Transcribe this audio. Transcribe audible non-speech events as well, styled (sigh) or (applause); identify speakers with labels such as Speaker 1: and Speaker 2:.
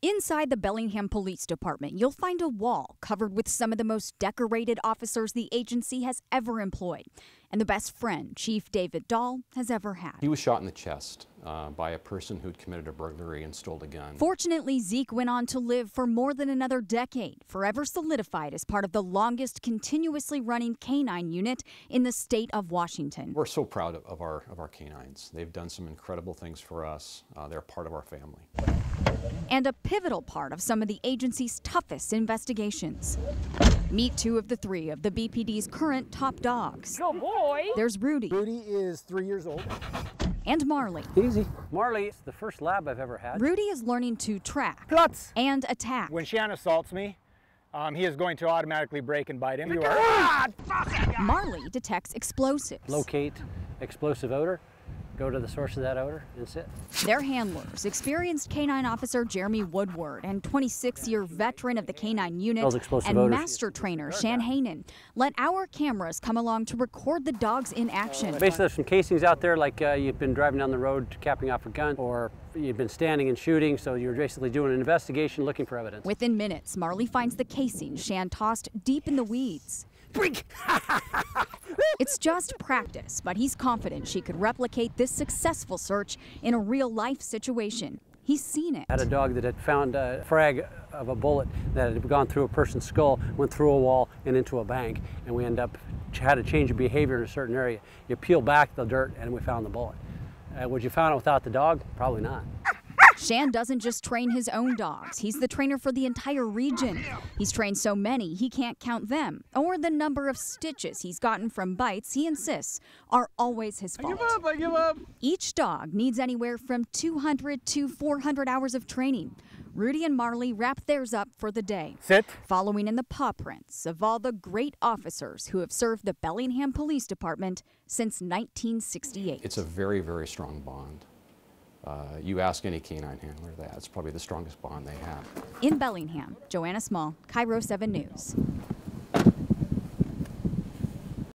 Speaker 1: Inside the Bellingham Police Department, you'll find a wall covered with some of the most decorated officers the agency has ever employed, and the best friend Chief David Dahl has ever had.
Speaker 2: He was shot in the chest uh, by a person who'd committed a burglary and stole a gun.
Speaker 1: Fortunately, Zeke went on to live for more than another decade, forever solidified as part of the longest continuously running canine unit in the state of Washington.
Speaker 2: We're so proud of, of our, of our canines. They've done some incredible things for us. Uh, they're part of our family.
Speaker 1: And a pivotal part of some of the agency's toughest investigations. Meet two of the three of the BPD's current top dogs.
Speaker 3: Good boy.
Speaker 1: There's Rudy
Speaker 4: Rudy is three years old.
Speaker 1: and Marley.
Speaker 3: Easy. Marley, it's the first lab I've ever had.
Speaker 1: Rudy is learning to track
Speaker 4: Platz.
Speaker 1: and attack.
Speaker 4: When Shan assaults me, um, he is going to automatically break and bite him. You are.
Speaker 1: Marley detects explosives.
Speaker 3: Locate explosive odor, go to the source of that odor, and sit.
Speaker 1: Their handlers, experienced canine officer Jeremy Woodward and 26-year veteran of the canine unit and
Speaker 3: odors.
Speaker 1: master trainer Shan Hanen, let our cameras come along to record the dogs in action.
Speaker 3: Basically, there's some casings out there, like uh, you've been driving down the road capping off a gun, or you've been standing and shooting, so you're basically doing an investigation looking for evidence.
Speaker 1: Within minutes, Marley finds the casing Shan tossed deep in the weeds. (laughs) It's just practice, but he's confident she could replicate this successful search in a real life situation. He's seen it.
Speaker 3: had a dog that had found a frag of a bullet that had gone through a person's skull, went through a wall and into a bank, and we end up had a change of behavior in a certain area. You peel back the dirt, and we found the bullet. Uh, would you found it without the dog? Probably not.
Speaker 1: Shan doesn't just train his own dogs, he's the trainer for the entire region. He's trained so many he can't count them, or the number of stitches he's gotten from bites he insists are always his fault.
Speaker 4: I give up.
Speaker 1: Each dog needs anywhere from 200 to 400 hours of training. Rudy and Marley wrap theirs up for the day,
Speaker 4: Sit.
Speaker 1: following in the paw prints of all the great officers who have served the Bellingham Police Department since 1968.
Speaker 2: It's a very, very strong bond. Uh, you ask any canine handler that, it's probably the strongest bond they have.
Speaker 1: In Bellingham, Joanna Small, KIRO 7 News.